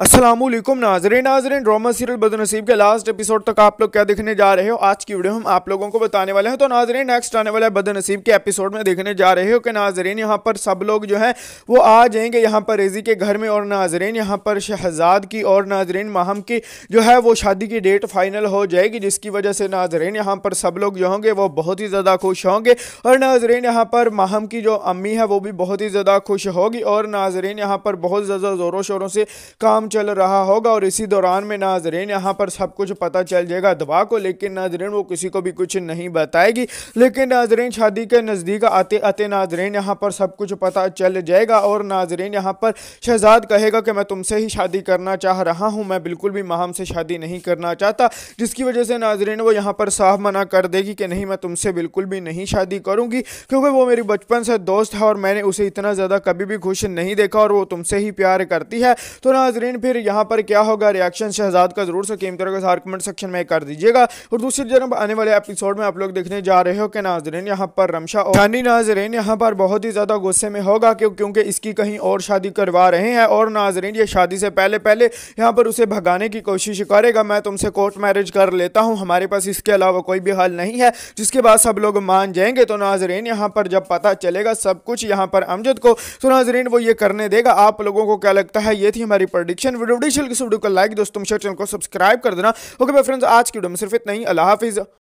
असलम नाजरे नाजरीन drama serial बदनसीब के लास्ट एपिसोड तक आप लोग क्या देखने जा रहे हो? आज की वीडियो हम आप लोगों को बताने वाले हैं। तो नाजरीन नेक्स्ट आने वाले बदनसीब के एपिसोड में देखने जा रहे हो कि नाजरीन, यहाँ पर सब लोग जो है, वो आ जाएँगे यहाँ पर रेजी के घर में। और नाजरीन, यहाँ पर शहजाद की और नाजरीन माहम की जो है, वो शादी की डेट फाइनल हो जाएगी, जिसकी वजह से नाजरीन, यहाँ पर सब लोग जो होंगे, वो बहुत ही ज़्यादा खुश होंगे। और नाजरीन, यहाँ पर माहम की जो अम्मी है, वो भी बहुत ही ज़्यादा खुश होगी। और नाजरीन, यहाँ पर बहुत ज़्यादा ज़ोरों शोरों से काम चल रहा होगा और इसी दौरान में नाजरीन, यहाँ पर सब कुछ पता चल जाएगा दवा को लेकिन नाजरीन, वो किसी को भी कुछ नहीं बताएगी। लेकिन नाजरीन, शादी के नज़दीक आते आते नाजरीन, यहाँ पर सब कुछ पता चल जाएगा और नाजरीन, यहाँ पर शहजाद कहेगा कि मैं तुमसे ही शादी करना चाह रहा हूँ, मैं बिल्कुल भी माहम से शादी नहीं करना चाहता, जिसकी वजह से नाजरीन, वो यहाँ पर साफ़ मना कर देगी कि नहीं, मैं तुमसे बिल्कुल भी नहीं शादी करूँगी, क्योंकि वो मेरी बचपन से दोस्त है और मैंने उसे इतना ज़्यादा कभी भी खुश नहीं देखा और वो तुमसे ही प्यार करती है। तो नाजरीन फिर यहाँ पर क्या होगा? रिएक्शन शहजाद का ज़रूर से तरह का कमेंट सेक्शन में कर दीजिएगा। और दूसरी जन्म आने वाले एपिसोड में आप लोग देखने जा रहे हो कि नाजरीन यहाँ पर रमशा और खानी नाजरीन यहाँ पर बहुत ही ज़्यादा गुस्से में होगा क्यों? क्योंकि इसकी कहीं और शादी करवा रहे हैं और नाजरीन ये शादी से पहले पहले यहाँ पर उसे भगाने की कोशिश करेगा। मैं तुमसे कोर्ट मैरिज कर लेता हूँ, हमारे पास इसके अलावा कोई भी हल नहीं है। जिसके बाद सब लोग मान जाएँगे तो नाजरीन यहाँ पर जब पता चलेगा सब कुछ यहाँ पर अमजद को तो नाजरीन वो ये करने देगा। आप लोगों को क्या लगता है? ये थी हमारी प्रोडिक्शन वीडियो इस वीडियो को लाइक दोस्तों चैनल को सब्सक्राइब कर देना। ओके भाई फ्रेंड्स आज की वीडियो में सिर्फ़ इतना ही। अल्लाह हाफिज़।